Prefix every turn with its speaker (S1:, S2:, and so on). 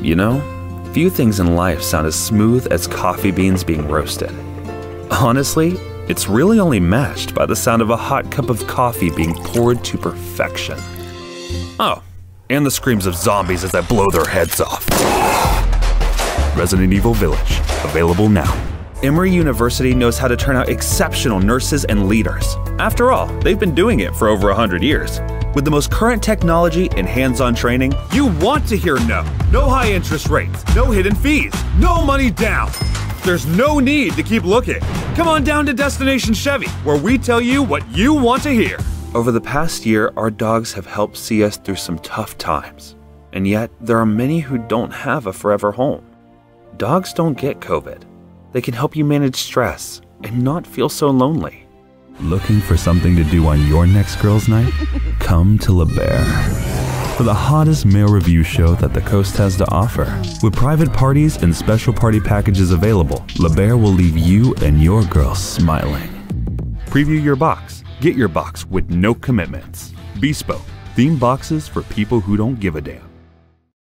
S1: You know, few things in life sound as smooth as coffee beans being roasted. Honestly, it's really only matched by the sound of a hot cup of coffee being poured to perfection. Oh, and the screams of zombies as I blow their heads off. Resident Evil Village, available now. Emory University knows how to turn out exceptional nurses and leaders. After all, they've been doing it for over 100 years. With the most current technology and hands on training, you want to hear no. No high interest rates, no hidden fees, no money down. There's no need to keep looking. Come on down to Destination Chevy, where we tell you what you want to hear. Over the past year, our dogs have helped see us through some tough times. And yet, there are many who don't have a forever home. Dogs don't get COVID. They can help you manage stress and not feel so lonely. Looking for something to do on your next girls' night? Come to La Bare. For the hottest male review show that the coast has to offer. With private parties and special party packages available, La Bare will leave you and your girl smiling. Preview your box. Get your box with no commitments. Bespoke. Theme boxes for people who don't give a damn.